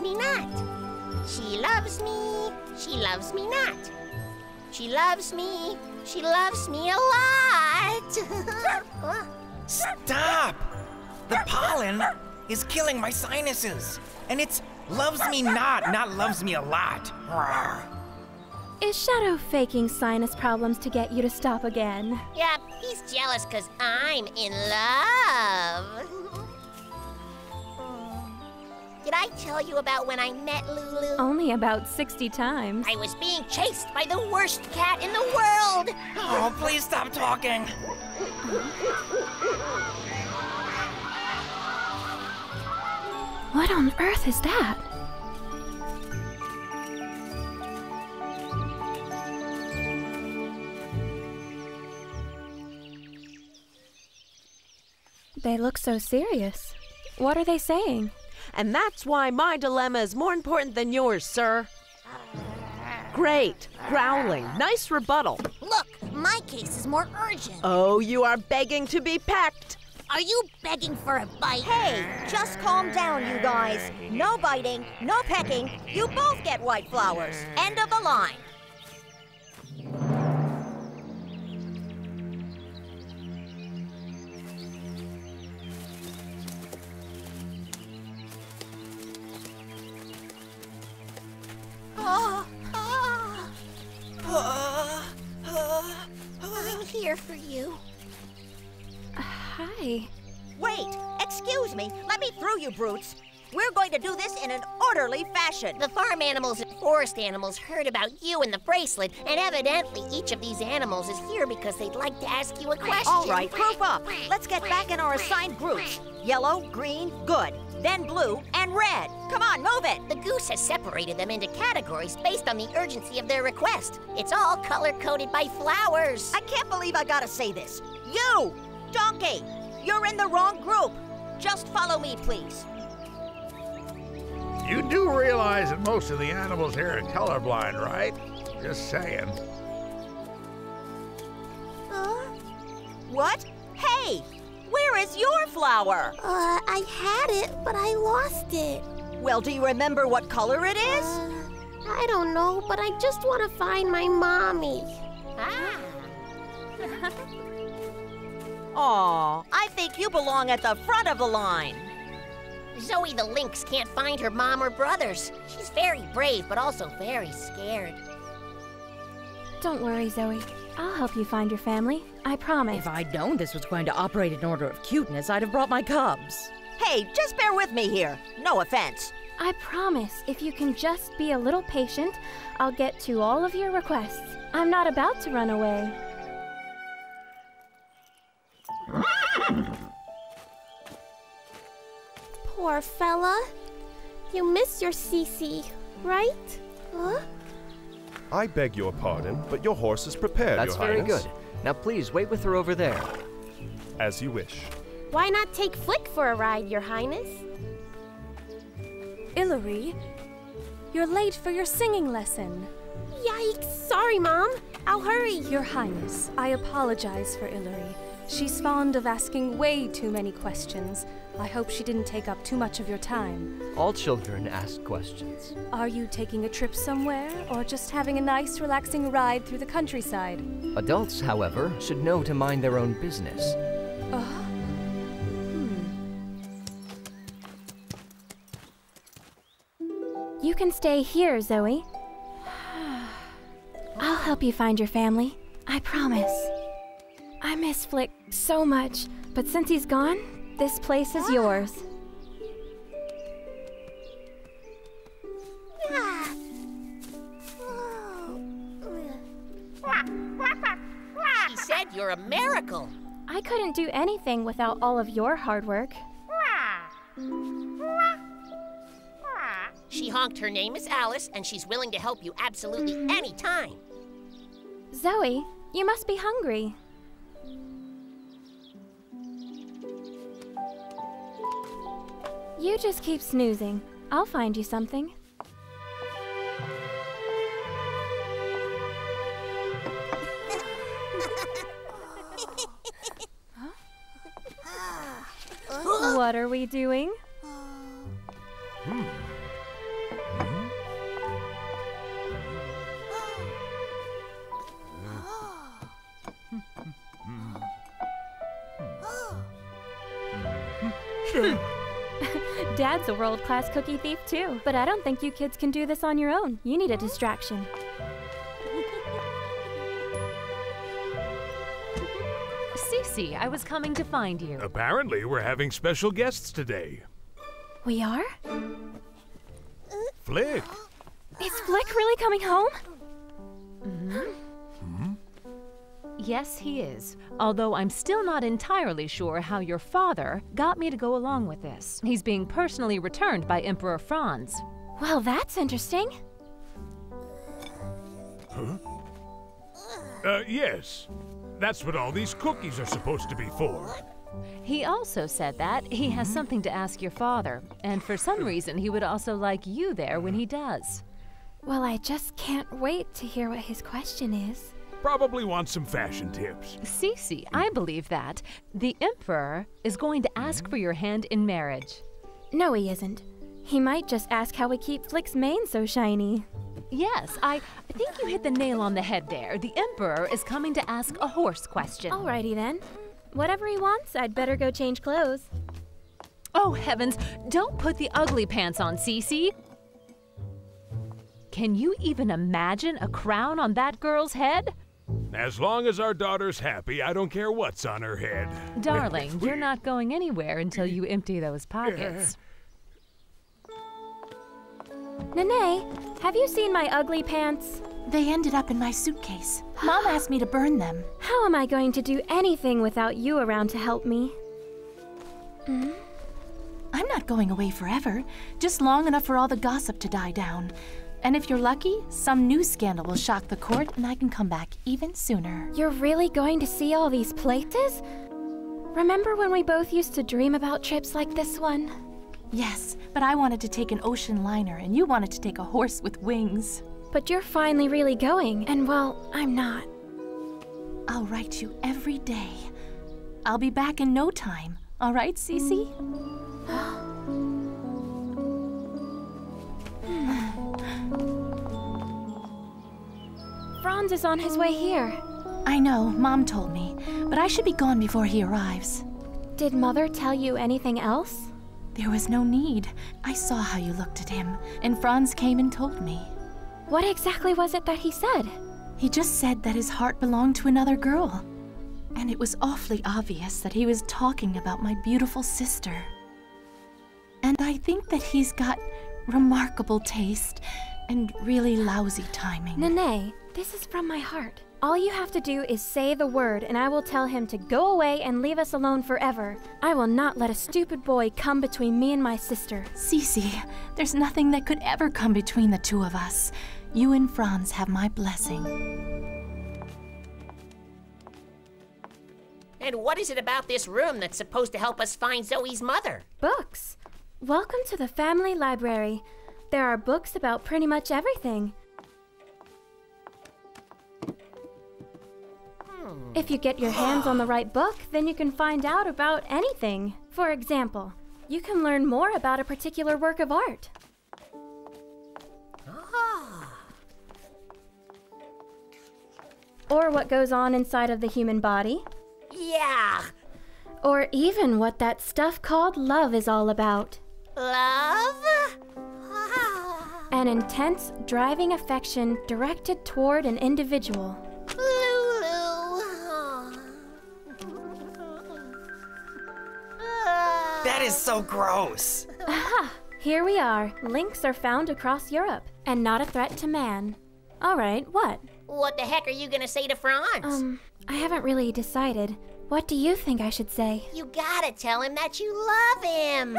loves me. She loves me not. She loves me. She loves me not. She loves me. She loves me a lot. Stop! The pollen is killing my sinuses. And it's loves me not, not loves me a lot. Is Shadow faking sinus problems to get you to stop again? yep, he's jealous because I'm in love. Did I tell you about when I met Lulu? Only about 60 times. I was being chased by the worst cat in the world. Oh, please stop talking. What on earth is that? They look so serious. What are they saying? And that's why my dilemma is more important than yours, sir. Great. Growling. Nice rebuttal. Look, my case is more urgent. Oh, you are begging to be pecked. Are you begging for a bite? Hey, just calm down, you guys. No biting, no pecking. You both get white flowers. End of the line. Here for you. Uh, hi. Wait, excuse me. Let me through, you brutes. We're going to do this in an orderly fashion. The farm animals and forest animals heard about you and the bracelet, and evidently each of these animals is here because they'd like to ask you a question. All right, group up. Let's get back in our assigned groups. Yellow, green, good. Then blue and red. Come on, move it. The goose has separated them into categories based on the urgency of their request. It's all color coded by flowers. I can't believe I gotta say this. You, donkey, you're in the wrong group. Just follow me, please. You do realize that most of the animals here are colorblind, right? Just saying. What? Hey, where is your flower? Uh, I had it, but I lost it. Well, do you remember what color it is? Uh, I don't know, but I just want to find my mommy. Ah. Aw, I think you belong at the front of the line. Zoe the lynx can't find her mom or brothers. She's very brave, but also very scared. Don't worry, Zoe. I'll help you find your family. I promise. If I'd known this was going to operate in order of cuteness, I'd have brought my cubs. Hey, just bear with me here. No offense. I promise, if you can just be a little patient, I'll get to all of your requests. I'm not about to run away. Poor fella. You miss your Sissi, right? Huh? I beg your pardon, but your horse is prepared, That's your very highness. good. Now please wait with her over there. As you wish. Why not take Flick for a ride, your highness? Ilary, you're late for your singing lesson. Yikes! Sorry, Mom. I'll hurry. Your Highness, I apologize for Ilary. She's fond of asking way too many questions. I hope she didn't take up too much of your time. All children ask questions. Are you taking a trip somewhere, or just having a nice, relaxing ride through the countryside? Adults, however, should know to mind their own business. Uh, You can stay here, Zoe. I'll help you find your family. I promise. I miss Flick so much, but since he's gone, this place is yours. She said you're a miracle. I couldn't do anything without all of your hard work. She honked her name is Alice, and she's willing to help you absolutely any time. Zoe, you must be hungry. You just keep snoozing. I'll find you something. What are we doing? Dad's a world class cookie thief, too. But I don't think you kids can do this on your own. You need a distraction. Sissi, I was coming to find you. Apparently, we're having special guests today. We are? Flick. Is Flick really coming home? Yes, he is. Although I'm still not entirely sure how your father got me to go along with this. He's being personally returned by Emperor Franz. Well, that's interesting. Huh? Uh, yes. That's what all these cookies are supposed to be for. He also said that he has something to ask your father, and for some reason he would also like you there when he does. Well, I just can't wait to hear what his question is. Probably wants some fashion tips. Sissi, I believe that. The Emperor is going to ask for your hand in marriage. No, he isn't. He might just ask how we keep Flick's mane so shiny. Yes, I I think you hit the nail on the head there. The Emperor is coming to ask a horse question. Alrighty then. Whatever he wants, I'd better go change clothes. Oh, heavens, don't put the ugly pants on, Sissi. Can you even imagine a crown on that girl's head? As long as our daughter's happy, I don't care what's on her head. Darling, you're not going anywhere until you empty those pockets. Nene, have you seen my ugly pants? They ended up in my suitcase. Mom asked me to burn them. How am I going to do anything without you around to help me? Mm? I'm not going away forever, just long enough for all the gossip to die down. And if you're lucky, some new scandal will shock the court and I can come back even sooner. You're really going to see all these places? Remember when we both used to dream about trips like this one? Yes, but I wanted to take an ocean liner and you wanted to take a horse with wings. But you're finally really going, and well, I'm not. I'll write you every day. I'll be back in no time. All right, Sissi? Mm. Franz is on his way here. I know, Mom told me, but I should be gone before he arrives. Did Mother tell you anything else? There was no need. I saw how you looked at him, and Franz came and told me. What exactly was it that he said? He just said that his heart belonged to another girl. And it was awfully obvious that he was talking about my beautiful sister. And I think that he's got remarkable taste and really lousy timing. Nene, this is from my heart. All you have to do is say the word, and I will tell him to go away and leave us alone forever. I will not let a stupid boy come between me and my sister. Sissi, there's nothing that could ever come between the two of us. You and Franz have my blessing. And what is it about this room that's supposed to help us find Zoe's mother? Books. Welcome to the family library. There are books about pretty much everything. If you get your hands on the right book, then you can find out about anything. For example, you can learn more about a particular work of art. Or what goes on inside of the human body. Yeah. Or even what that stuff called love is all about. Love? An intense, driving affection directed toward an individual. That is so gross. Aha! Here we are. Lynx are found across Europe, and not a threat to man. All right, what? What the heck are you gonna say to Franz? Um, I haven't really decided. What do you think I should say? You gotta tell him that you love him.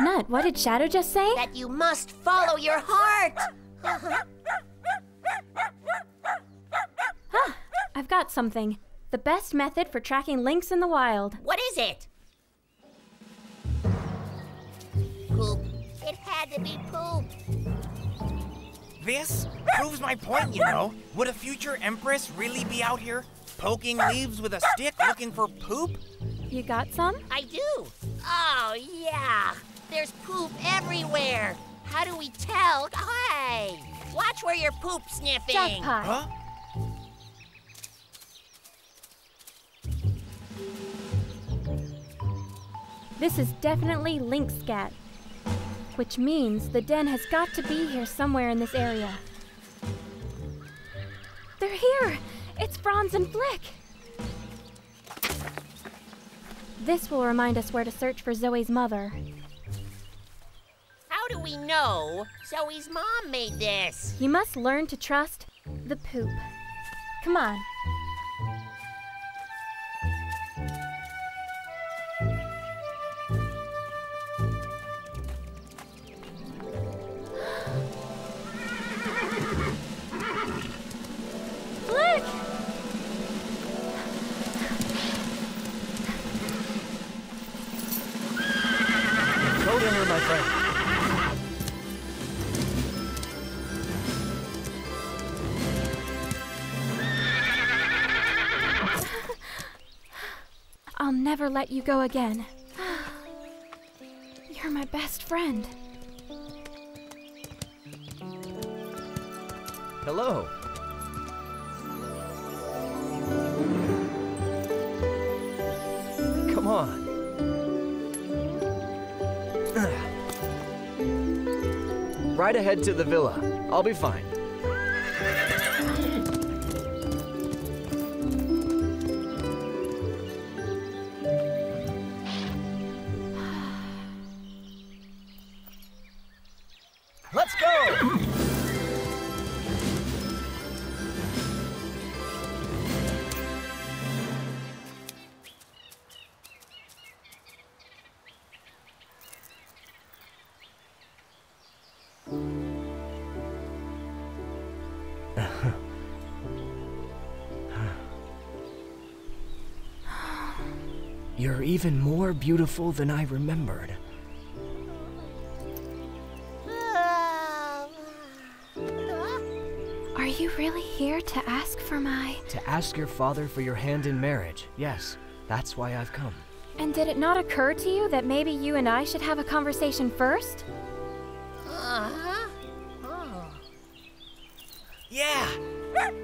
Nut, what did Shadow just say? That you must follow your heart. Huh, I've got something. The best method for tracking lynx in the wild. What is it? Poop. It had to be poop. This proves my point, you know. Would a future empress really be out here poking leaves with a stick looking for poop? You got some? I do. Oh, yeah. There's poop everywhere. How do we tell? Hey, watch where you're poop sniffing. Junk pie. Huh? This is definitely lynx scat, which means the den has got to be here somewhere in this area. They're here! It's Franz and Flick! This will remind us where to search for Zoe's mother. How do we know Zoe's mom made this? You must learn to trust the poop. Come on. Slow down, my friend. I'll never let you go again. You're my best friend. Hello. Come on. Right ahead to the villa. I'll be fine. You're even more beautiful than I remembered. Are you really here to ask for my. To ask your father for your hand in marriage. Yes, that's why I've come. And did it not occur to you that maybe you and I should have a conversation first? Uh-huh. Oh. Yeah!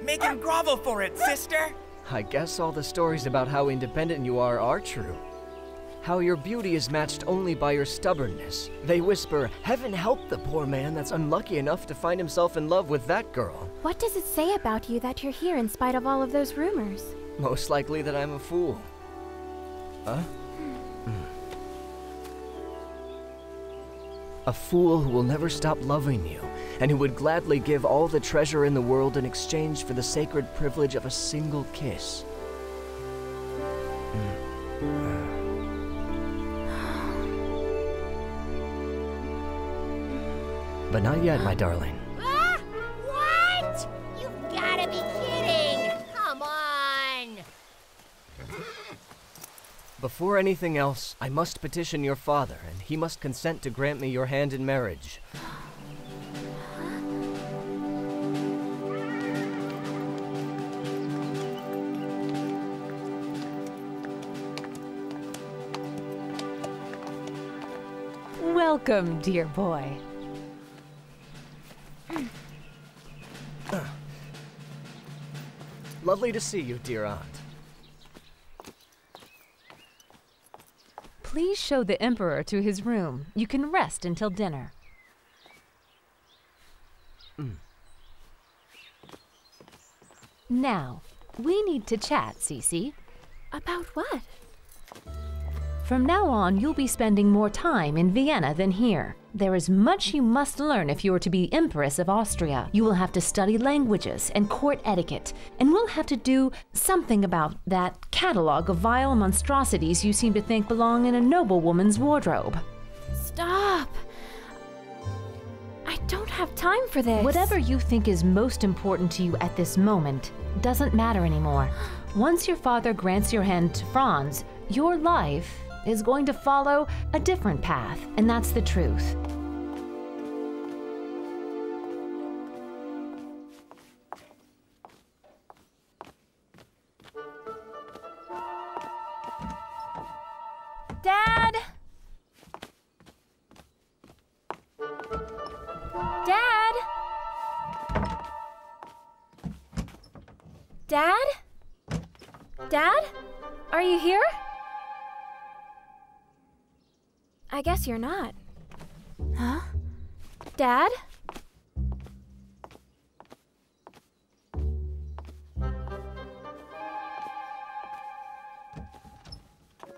Make him grovel for it, sister! I guess all the stories about how independent you are are true. How your beauty is matched only by your stubbornness. They whisper, Heaven help the poor man that's unlucky enough to find himself in love with that girl. What does it say about you that you're here in spite of all of those rumors? Most likely that I'm a fool. Huh? Hmm. Hmm. A fool who will never stop loving you, and who would gladly give all the treasure in the world in exchange for the sacred privilege of a single kiss. But not yet, my darling. Before anything else, I must petition your father, and he must consent to grant me your hand in marriage. Welcome, dear boy. Lovely to see you, dear aunt. Please show the Emperor to his room. You can rest until dinner. Now, we need to chat, Sissi. About what? From now on, you'll be spending more time in Vienna than here. There is much you must learn if you are to be Empress of Austria. You will have to study languages and court etiquette, and we'll have to do something about that catalog of vile monstrosities you seem to think belong in a noblewoman's wardrobe. Stop! I don't have time for this. Whatever you think is most important to you at this moment doesn't matter anymore. Once your father grants your hand to Franz, your life is going to follow a different path, and that's the truth. Dad! Dad! Dad? Dad? Are you here? I guess you're not. Huh? Dad?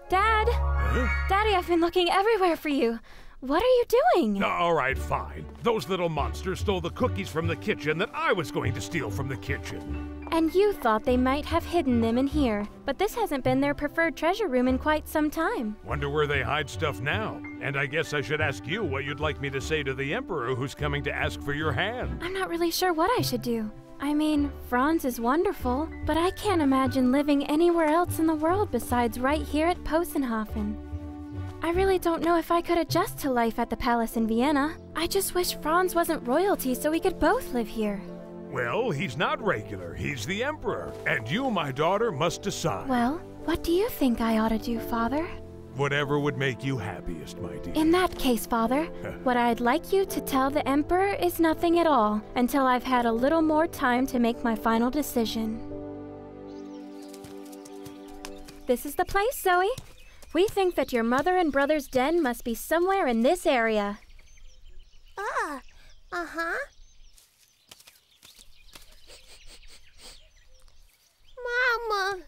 Dad? Daddy, I've been looking everywhere for you. What are you doing? All right, fine. Those little monsters stole the cookies from the kitchen that I was going to steal from the kitchen. And you thought they might have hidden them in here, but this hasn't been their preferred treasure room in quite some time. Wonder where they hide stuff now. And I guess I should ask you what you'd like me to say to the Emperor who's coming to ask for your hand. I'm not really sure what I should do. I mean, Franz is wonderful, but I can't imagine living anywhere else in the world besides right here at Possenhofen. I really don't know if I could adjust to life at the palace in Vienna. I just wish Franz wasn't royalty so we could both live here. Well, he's not regular. He's the Emperor. And you, my daughter, must decide. Well, what do you think I ought to do, Father? Whatever would make you happiest, my dear. In that case, Father, what I'd like you to tell the Emperor is nothing at all until I've had a little more time to make my final decision. This is the place, Zoe. We think that your mother and brother's den must be somewhere in this area. Ah, uh huh. Mama.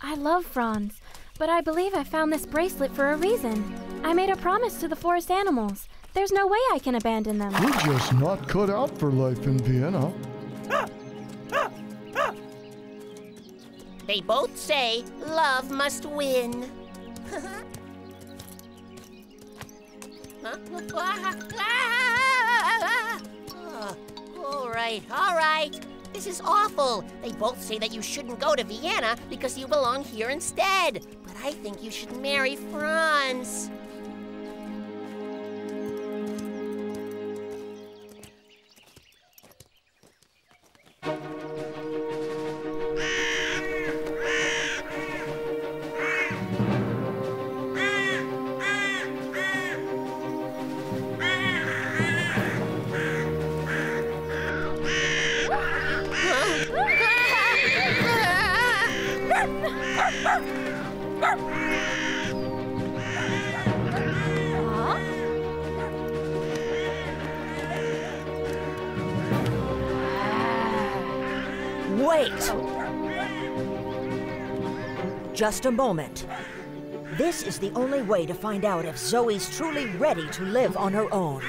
I love Franz, but I believe I found this bracelet for a reason. I made a promise to the forest animals. There's no way I can abandon them. We're just not cut out for life in Vienna. They both say love must win. all right, all right. This is awful. They both say that you shouldn't go to Vienna because you belong here instead. But I think you should marry Franz. Just a moment. This is the only way to find out if Zoe's truly ready to live on her own.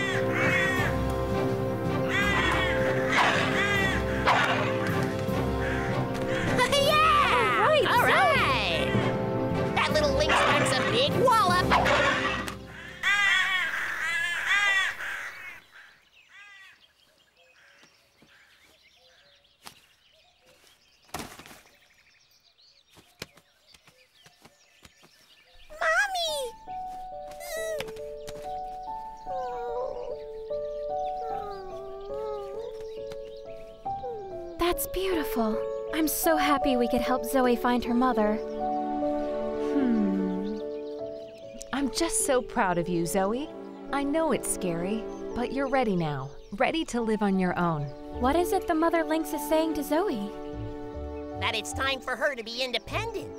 That's beautiful. I'm so happy we could help Zoe find her mother. Hmm. I'm just so proud of you, Zoe. I know it's scary, but you're ready now. Ready to live on your own. What is it the mother lynx is saying to Zoe? That it's time for her to be independent.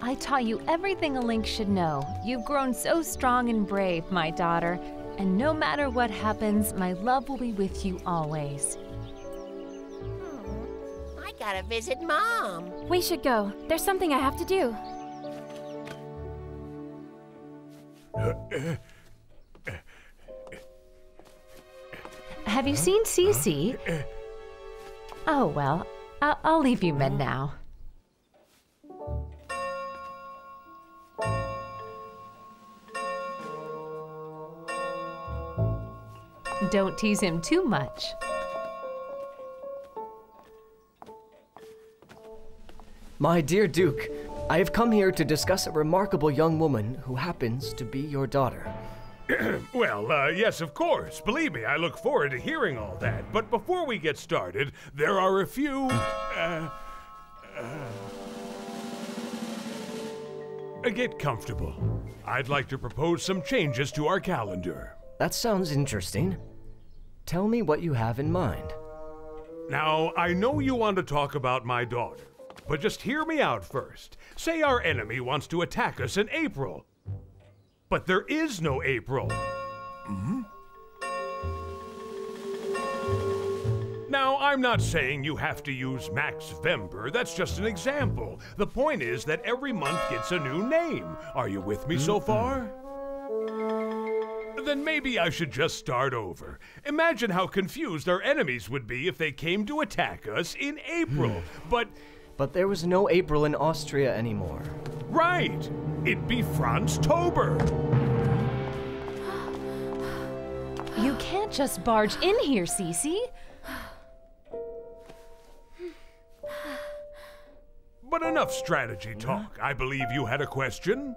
I taught you everything a lynx should know. You've grown so strong and brave, my daughter. And no matter what happens, my love will be with you always. Gotta visit Mom. We should go. There's something I have to do. Have you seen Sissi? Oh, well, I'll, I'll leave you men now. Don't tease him too much. My dear Duke, I have come here to discuss a remarkable young woman who happens to be your daughter. well, uh, yes, of course. Believe me, I look forward to hearing all that. But before we get started, there are a few. Uh, uh, get comfortable. I'd like to propose some changes to our calendar. That sounds interesting. Tell me what you have in mind. Now, I know you want to talk about my daughter, but just hear me out first. Say our enemy wants to attack us in April. But there is no April. Hmm? Now, I'm not saying you have to use Max Vember. That's just an example. The point is that every month gets a new name. Are you with me so far? Then maybe I should just start over. Imagine how confused our enemies would be if they came to attack us in April. but. But there was no April in Austria anymore. Right! It'd be Franz Tober. You can't just barge in here, Sissi. But enough strategy talk. I believe you had a question.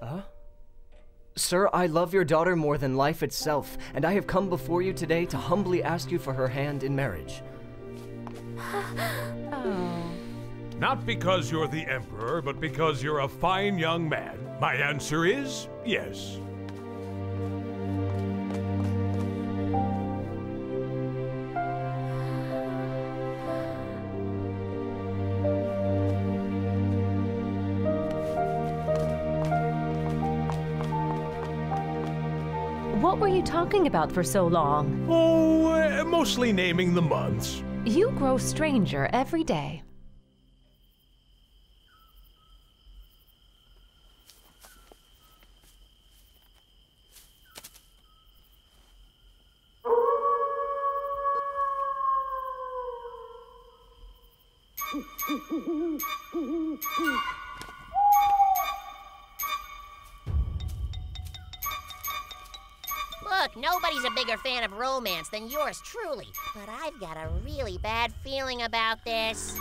Huh? Sir, I love your daughter more than life itself, and I have come before you today to humbly ask you for her hand in marriage. Not because you're the Emperor, but because you're a fine young man. My answer is yes. What were you talking about for so long? Oh, uh, mostly naming the months. You grow stranger every day. Fan of romance than yours truly, but I've got a really bad feeling about this.